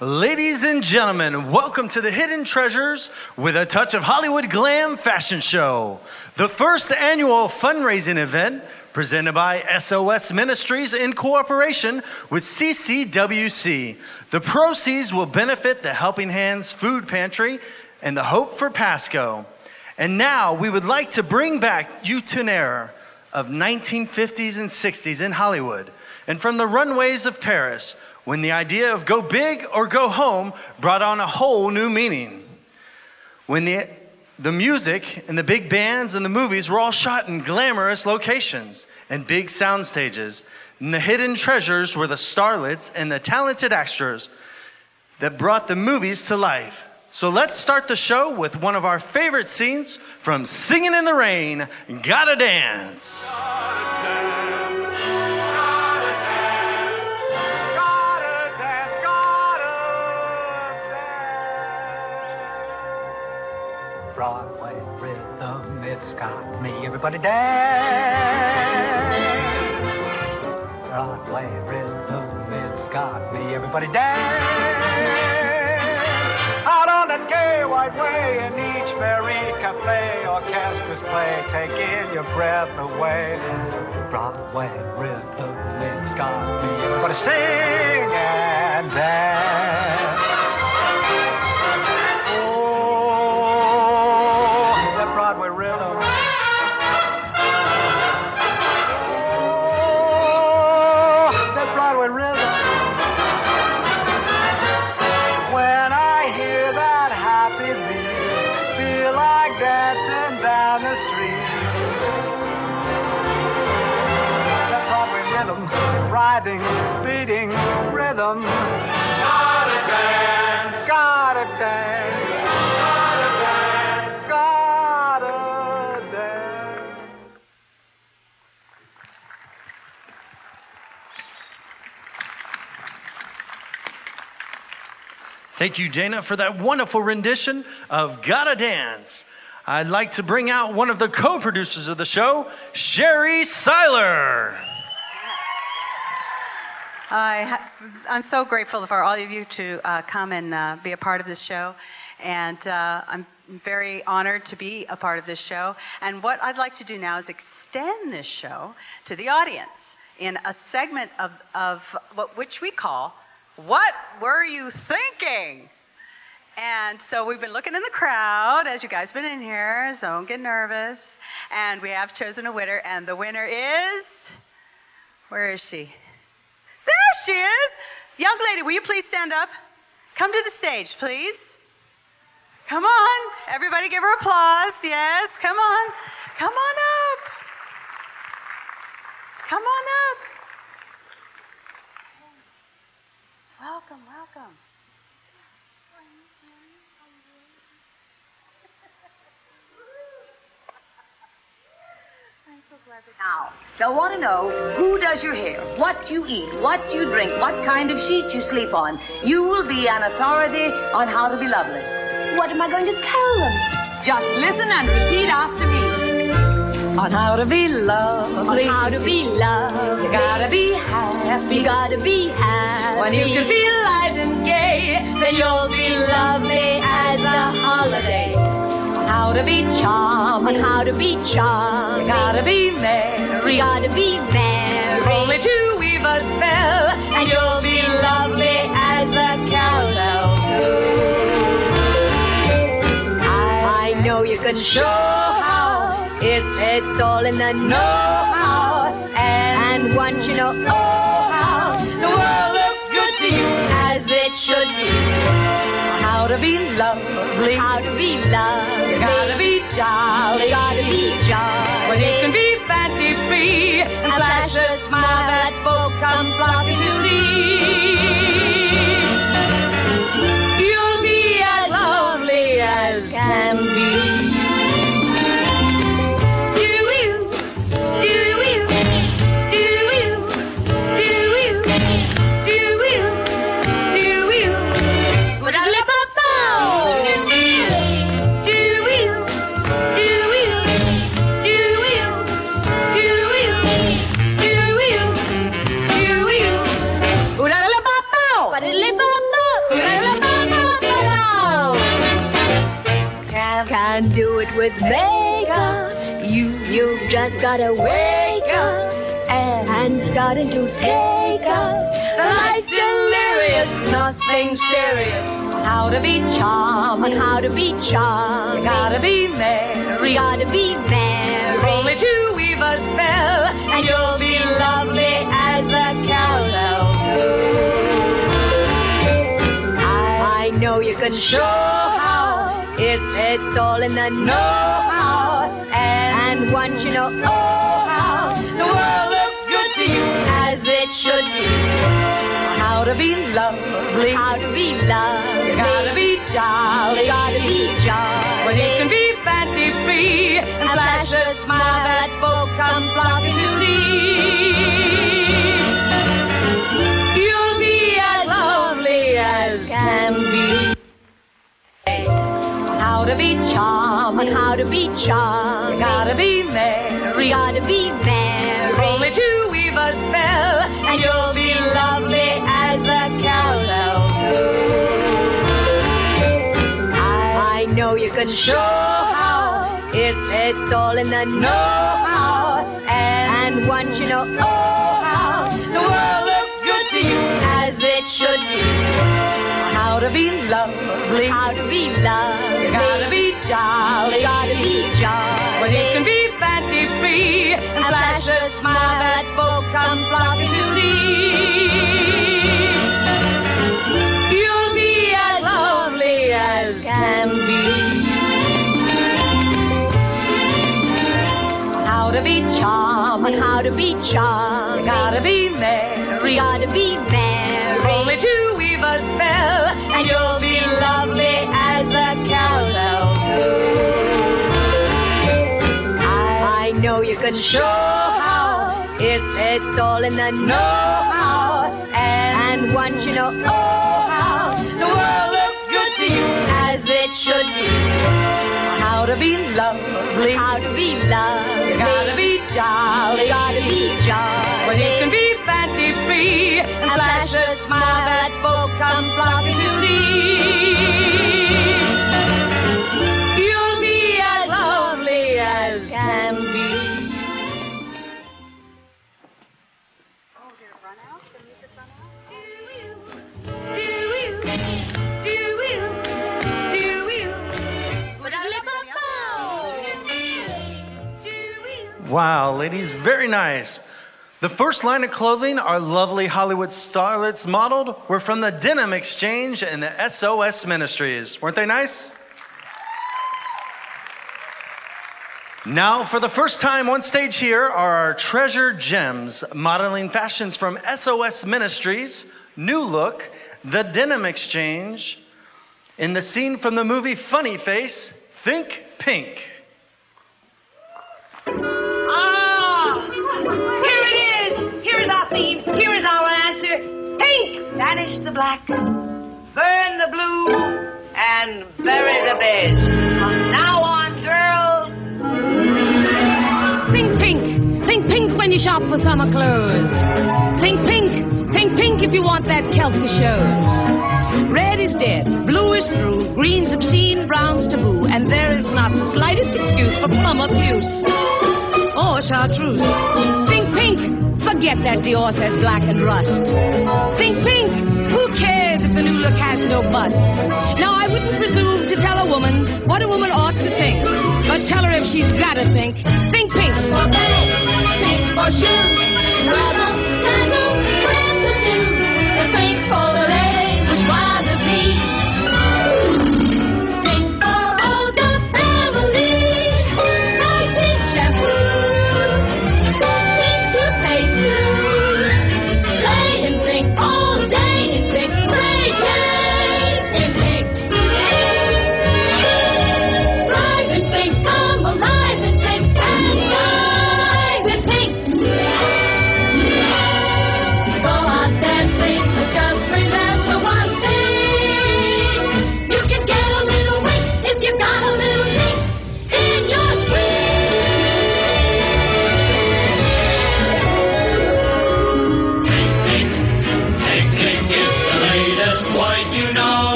Ladies and gentlemen, welcome to the Hidden Treasures with a touch of Hollywood Glam Fashion Show, the first annual fundraising event presented by SOS Ministries in cooperation with CCWC. The proceeds will benefit the Helping Hands Food Pantry and the Hope for Pasco. And now we would like to bring back you to an era of 1950s and 60s in Hollywood and from the runways of Paris when the idea of go big or go home brought on a whole new meaning. When the, the music and the big bands and the movies were all shot in glamorous locations and big sound stages, and the hidden treasures were the starlets and the talented extras that brought the movies to life. So let's start the show with one of our favorite scenes from Singing in the Rain Gotta Dance. Broadway rhythm, it's got me. Everybody dance. Broadway rhythm, it's got me. Everybody dance. Out on that gay white way in each merry cafe, orchestras play, taking your breath away. Broadway rhythm, it's got me. Everybody sing and dance. Thank you, Dana, for that wonderful rendition of Gotta Dance. I'd like to bring out one of the co producers of the show, Sherry Seiler. I I'm so grateful for all of you to uh, come and uh, be a part of this show. And uh, I'm very honored to be a part of this show. And what I'd like to do now is extend this show to the audience in a segment of, of what, which we call What Were You Thinking? And so we've been looking in the crowd as you guys been in here, so don't get nervous. And we have chosen a winner, and the winner is. Where is she? There she is. Young lady, will you please stand up? Come to the stage, please. Come on. Everybody give her applause. Yes, come on. Come on up. Come on up. Welcome, welcome. I'm so glad that Now, they'll want to know who does your hair, what you eat, what you drink, what kind of sheet you sleep on. You will be an authority on how to be lovely. What am I going to tell them? Just listen and repeat after me. On how to be lovely. On how to be loved. You gotta be happy. You gotta be happy. When you can feel light and gay, then you'll be lovely as a holiday. on how to be On charming. how to be charming. You gotta be merry. You gotta be merry. Only to weave a spell, and you'll be lovely as a carousel too. I, I know you can show how it's it's all in the know-how, and, and once you know oh how the world looks good to you. as it should to you. How to be lovely. How to be lovely. You gotta be jolly. You gotta be jolly. When you can be fancy free and flash a smile that folks come flocking to see. Just gotta wake up and, and starting to take up. Life delirious, nothing serious. How to be charming. On how to be charming. You gotta be merry. You gotta be merry. Only to weave a spell, and you'll be lovely as a carousel too. I, I know you can show how it's it's all in the know-how, and, and once you know oh how the world looks good to you as it should to you. How to be lovely. How to be lovely. You gotta be jolly. You gotta be jolly. When you can be fancy free and flash a smile that folks come flocking to see. You'll be as lovely as can be. How to be charming. How to be charming. You gotta be merry. Gotta be merry. Only to weave a spell, and you'll be lovely as a carousel too. I, I know you can show how it's it's all in the know-how, and, and once you know oh how the world looks good to you as it should to you. How to be lovely. How to be lovely. You gotta be jolly. You gotta be jolly. When you can be fancy free and flash a smile that folks come flocking to see. You'll be as lovely as can be. How to be charming. How to be charming. You gotta be merry. You gotta be merry. Only to spell, and you'll be lovely as a carousel too. I, I know you can show how it's it's all in the know-how, and, and once you know oh how the world looks good to you as it should to you. How to be lovely. How to be lovely. You gotta be jolly. You gotta be jolly. When you can be free and flash a smile that folks come flocking to see. You'll be as lovely as can be. Wow, ladies, very nice. The first line of clothing our lovely Hollywood starlets modeled were from the Denim Exchange and the SOS Ministries. Weren't they nice? Now, for the first time on stage here are our treasure gems modeling fashions from SOS Ministries, New Look, the Denim Exchange, in the scene from the movie Funny Face, Think Pink. Here is our. Answer. Pink, banish the black, burn the blue, and bury the beige. From now on, girls, think pink. Think pink when you shop for summer clothes. Think pink. Think pink if you want that Celtic shows. Red is dead, blue is through, green's obscene, brown's taboo, and there is not the slightest excuse for plum abuse. Oh, chartreuse. Think pink. Forget that Dior says black and rust. Think pink. Who cares if the new look has no bust? Now, I wouldn't presume to tell a woman what a woman ought to think, but tell her if she's got to think. Think pink. Pink for shoes,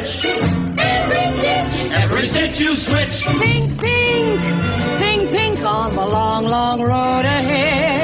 switch. Every stitch. Every stitch you switch. Pink, pink, pink, pink on the long, long road ahead.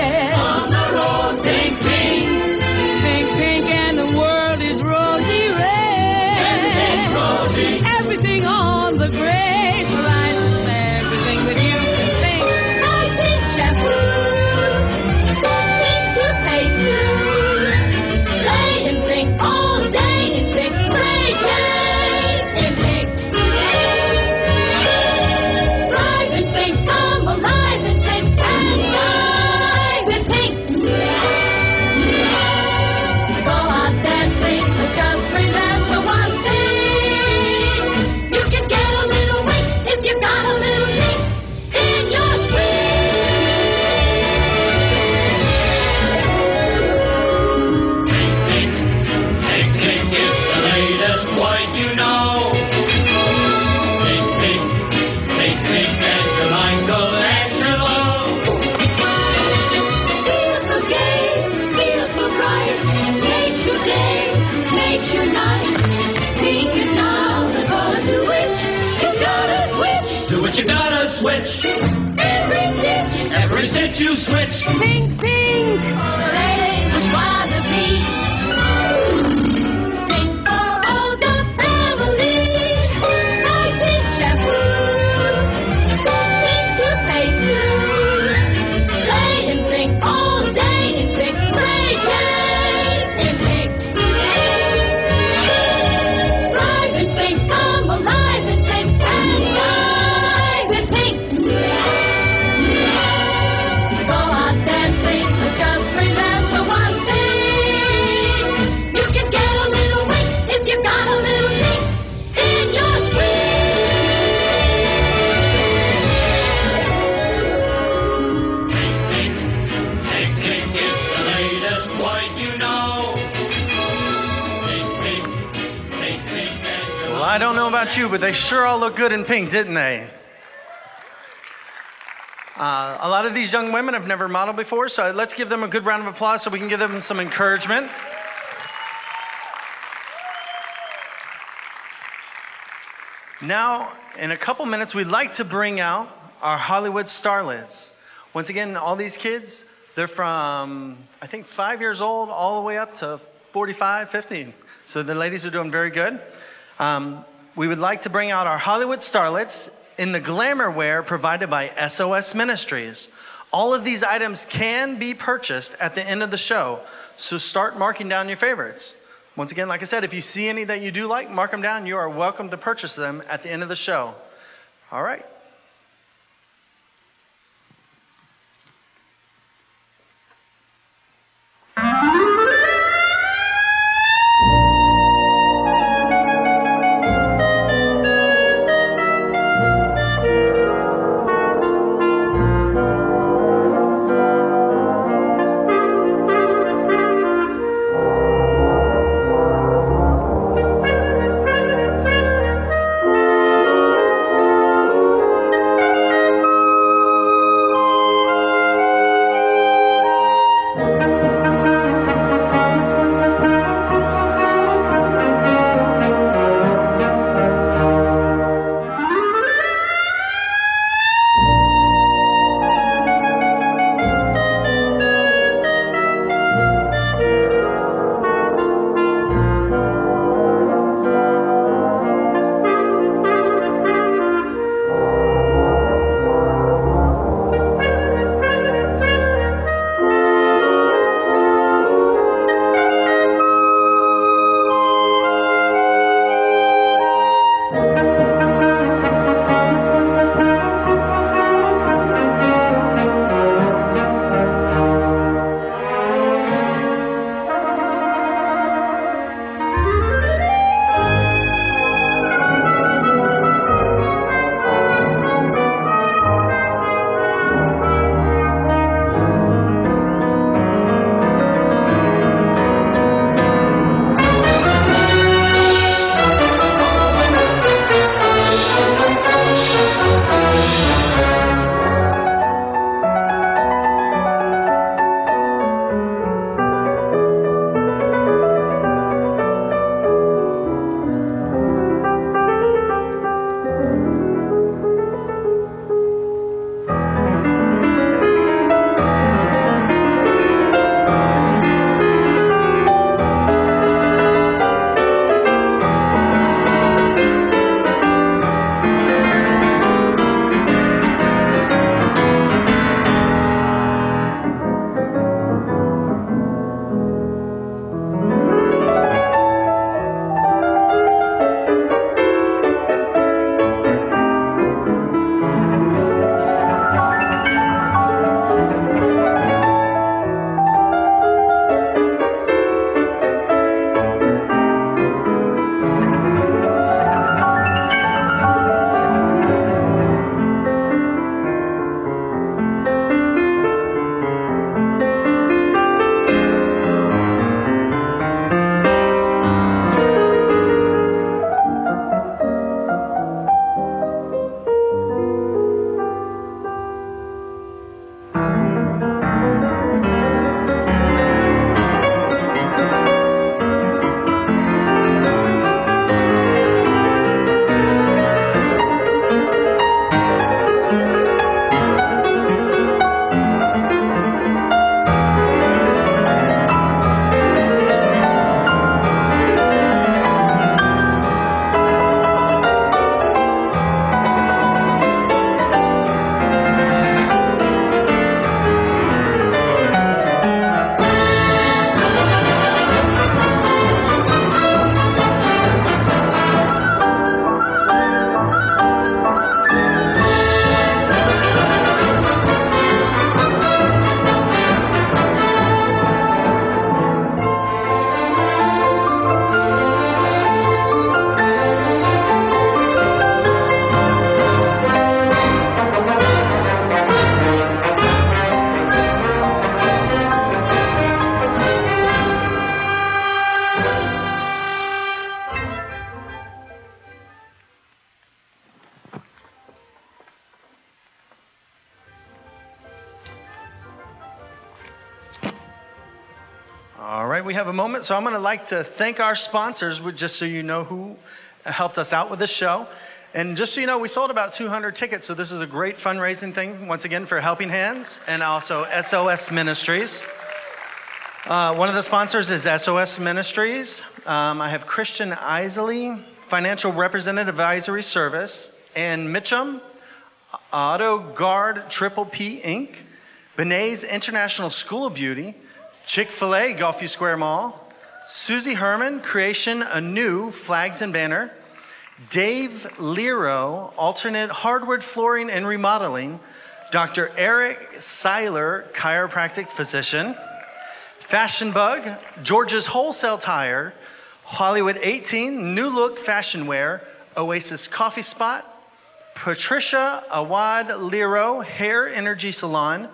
I don't know about you, but they sure all look good in pink, didn't they? Uh, a lot of these young women have never modeled before, so let's give them a good round of applause so we can give them some encouragement. Now, in a couple minutes, we'd like to bring out our Hollywood starlets. Once again, all these kids, they're from, I think, five years old all the way up to 45, 50. So the ladies are doing very good. Um, we would like to bring out our Hollywood starlets in the glamour wear provided by SOS Ministries. All of these items can be purchased at the end of the show, so start marking down your favorites. Once again, like I said, if you see any that you do like, mark them down. You are welcome to purchase them at the end of the show. All right. We have a moment, so I'm going to like to thank our sponsors, just so you know who helped us out with this show. And just so you know, we sold about 200 tickets, so this is a great fundraising thing, once again, for Helping Hands and also SOS Ministries. Uh, one of the sponsors is SOS Ministries. Um, I have Christian Isley, Financial Representative Advisory Service, and Mitchum, Auto Guard Triple P Inc., Benet's International School of Beauty, Chick fil A, Gulfview Square Mall, Susie Herman, Creation Anew, Flags and Banner, Dave Lero, Alternate Hardwood Flooring and Remodeling, Dr. Eric Seiler, Chiropractic Physician, Fashion Bug, George's Wholesale Tire, Hollywood 18, New Look Fashion Wear, Oasis Coffee Spot, Patricia Awad Lero Hair Energy Salon,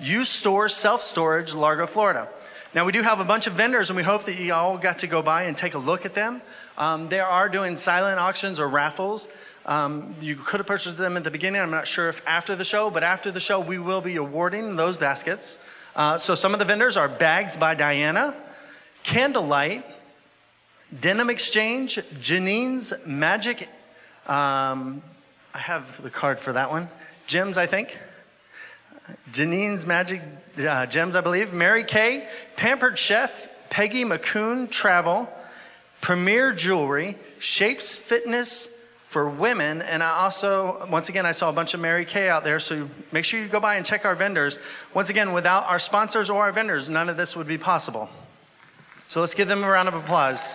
U Store Self Storage, Largo, Florida. Now, we do have a bunch of vendors, and we hope that you all got to go by and take a look at them. Um, they are doing silent auctions or raffles. Um, you could have purchased them at the beginning. I'm not sure if after the show, but after the show, we will be awarding those baskets. Uh, so, some of the vendors are Bags by Diana, Candlelight, Denim Exchange, Janine's Magic. Um, I have the card for that one. Gems, I think. Janine's Magic uh, Gems, I believe. Mary Kay, Pampered Chef, Peggy McCoon Travel, Premier Jewelry, Shapes Fitness for women, and I also, once again, I saw a bunch of Mary Kay out there, so make sure you go by and check our vendors. Once again, without our sponsors or our vendors, none of this would be possible. So let's give them a round of applause.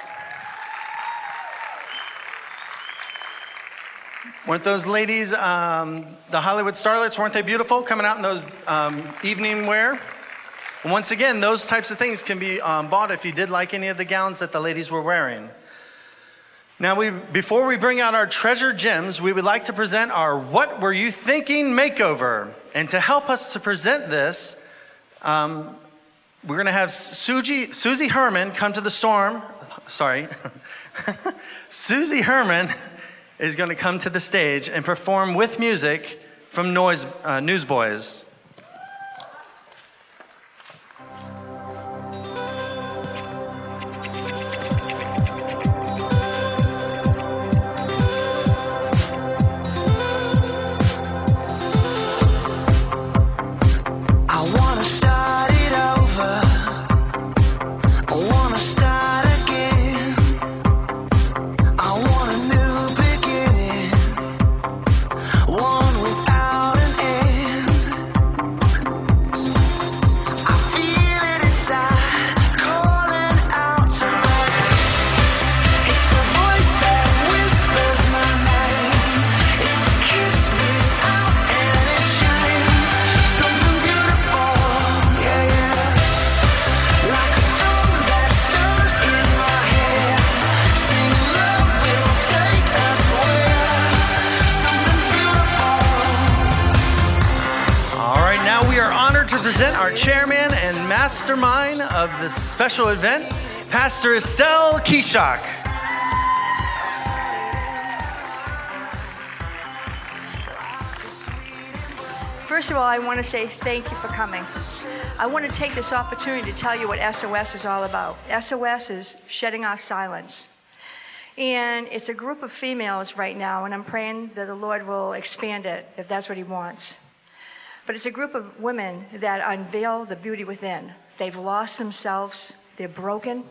Weren't those ladies, um, the Hollywood starlets, weren't they beautiful coming out in those um, evening wear? Once again, those types of things can be um, bought if you did like any of the gowns that the ladies were wearing. Now, we, before we bring out our treasure gems, we would like to present our What Were You Thinking makeover. And to help us to present this, um, we're going to have Susie, Susie Herman come to the storm. Sorry. Susie Herman is going to come to the stage and perform with music from Noise, uh, Newsboys. This special event, Pastor Estell Keshock. First of all, I want to say thank you for coming. I want to take this opportunity to tell you what SOS is all about. SOS is shedding our silence. And it's a group of females right now, and I'm praying that the Lord will expand it if that's what He wants. But it's a group of women that unveil the beauty within. They've lost themselves, they're broken,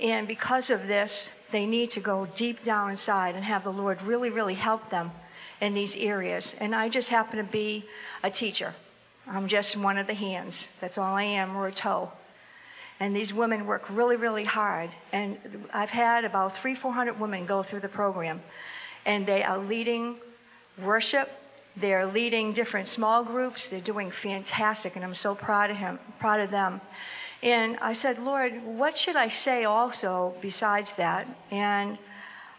and because of this, they need to go deep down inside and have the Lord really, really help them in these areas. And I just happen to be a teacher. I'm just one of the hands. That's all I am, or a toe. And these women work really, really hard. And I've had about three, four hundred women go through the program. And they are leading worship. They're leading different small groups. They're doing fantastic, and I'm so proud of him, proud of them. And I said, Lord, what should I say also besides that? And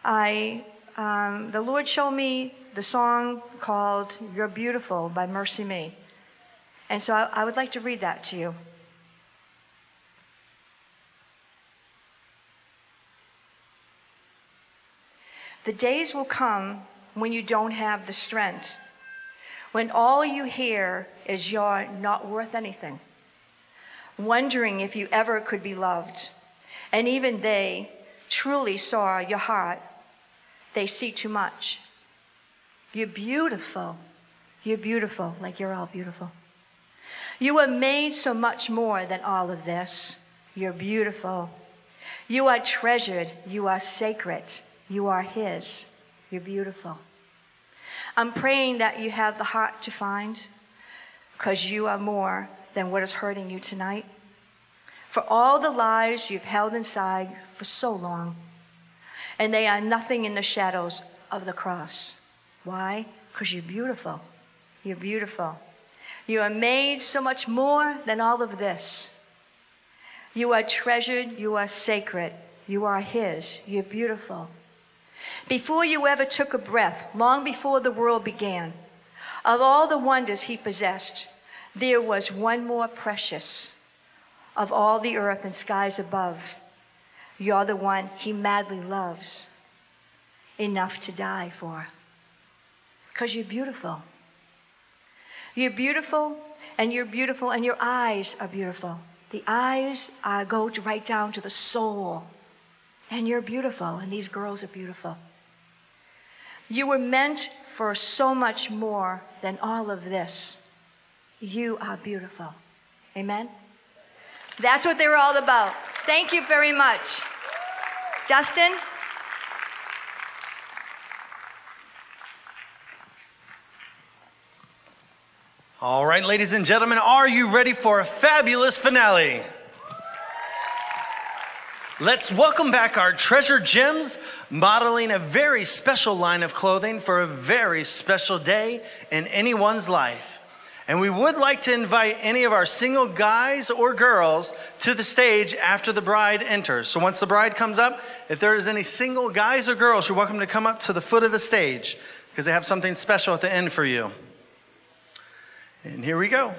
I, um, the Lord showed me the song called "You're Beautiful" by MercyMe, and so I, I would like to read that to you. The days will come when you don't have the strength, when all you hear is you're not worth anything. wondering if you ever could be loved. And even they truly saw your heart. They see too much. You're beautiful. You're beautiful, like you're all beautiful. You were made so much more than all of this. You're beautiful. You are treasured. You are sacred. You are His. You're beautiful. I'm praying that you have the heart to find because you are more than what is hurting you tonight. For all the lies you've held inside for so long, and they are nothing in the shadows of the cross. Why? Because you're beautiful. You're beautiful. You are made so much more than all of this. You are treasured. You are sacred. You are His. You're beautiful. Before you ever took a breath, long before the world began, of all the wonders He possessed, there was one more precious of all the earth and skies above. You're the one He madly loves, enough to die for. Because you're beautiful. You're beautiful, and you're beautiful, and your eyes are beautiful. The eyes go right down to the soul. And you're beautiful, and these girls are beautiful. You were meant for so much more than all of this. You are beautiful. Amen? That's what they were all about. Thank you very much. Dustin? All right, ladies and gentlemen, are you ready for a fabulous finale? Let's welcome back our treasure gems, modeling a very special line of clothing for a very special day in anyone's life. And we would like to invite any of our single guys or girls to the stage after the bride enters. So once the bride comes up, if there is any single guys or girls, you're welcome to come up to the foot of the stage because they have something special at the end for you. And here we go.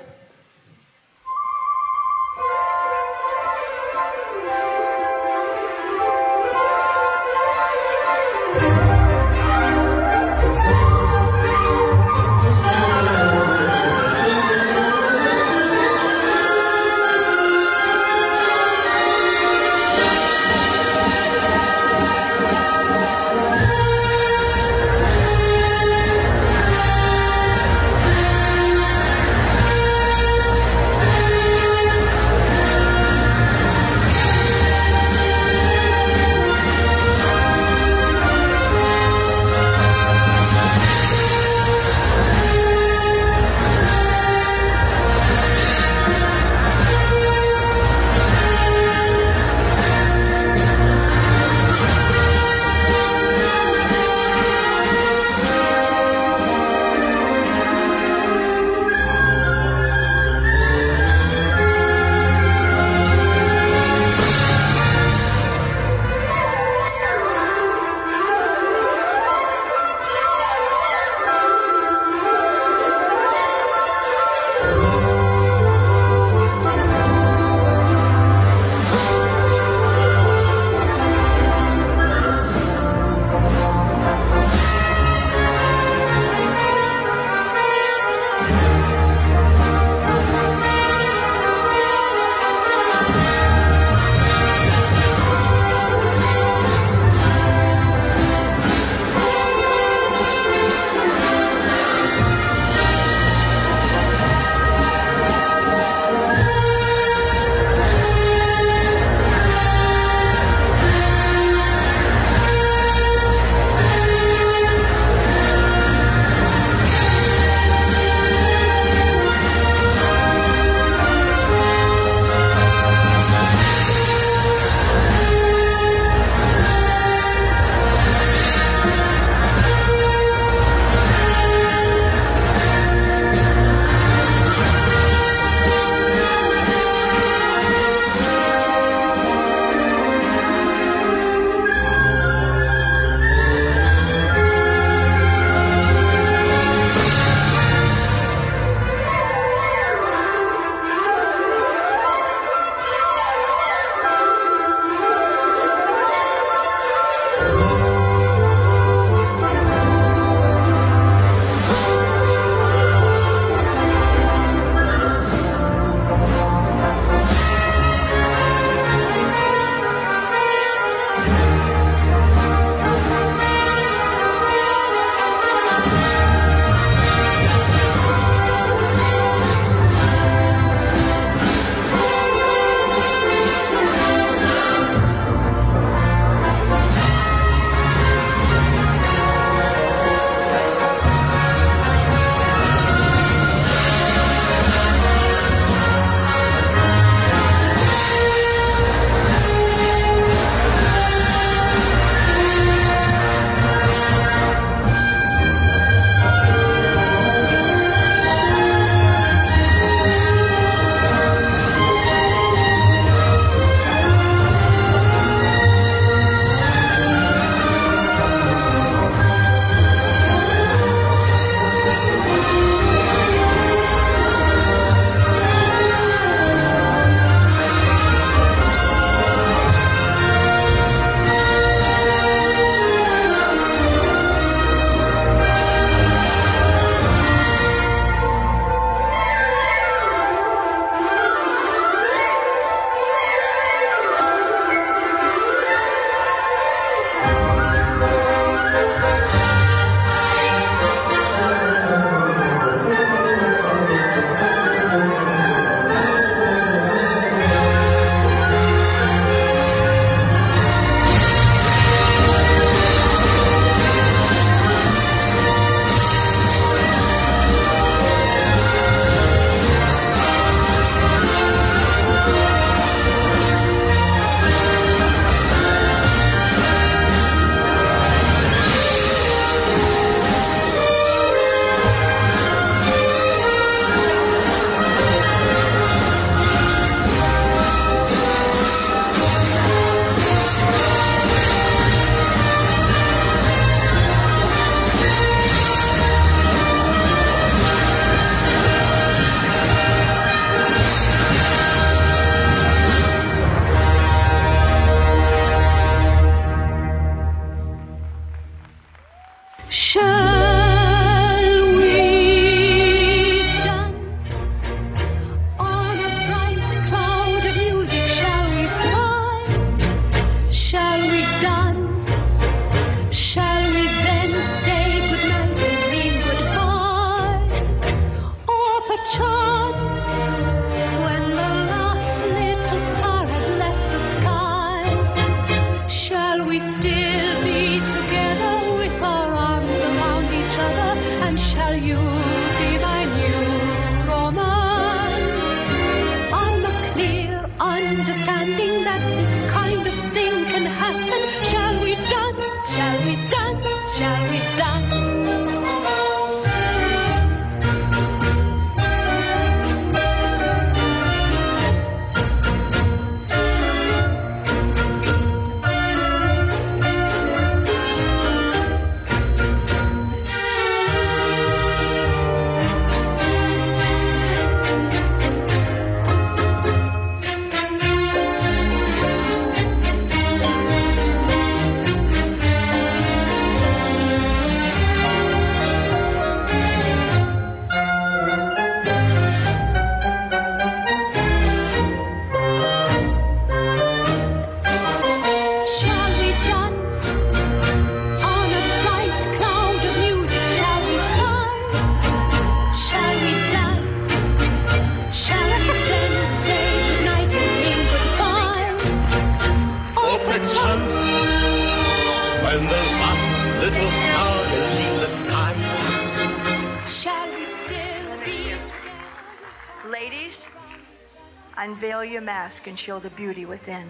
Mask and show the beauty within.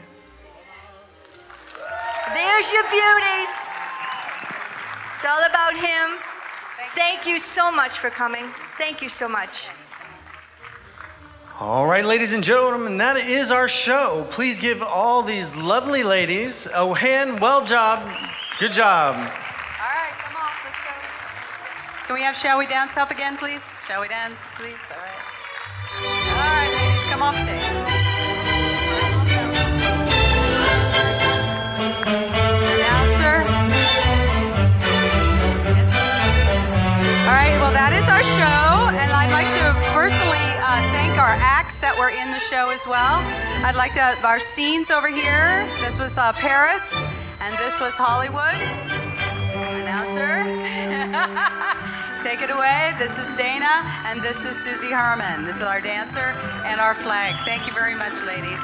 There's your beauties. It's all about him. Thank you so much for coming. Thank you so much. All right, ladies and gentlemen, that is our show. Please give all these lovely ladies a hand. Well job. Good job. All right, come on, let's go. Can we have Shall We Dance up again, please? Shall we dance, please? All right. All right, ladies, come off stage. Show, and I'd like to personally uh, thank our acts that were in the show as well. I'd like to, our scenes over here. This was uh, Paris, and this was Hollywood. Announcer. Take it away. This is Dana, and this is Susie Harmon. This is our dancer and our flag. Thank you very much, ladies.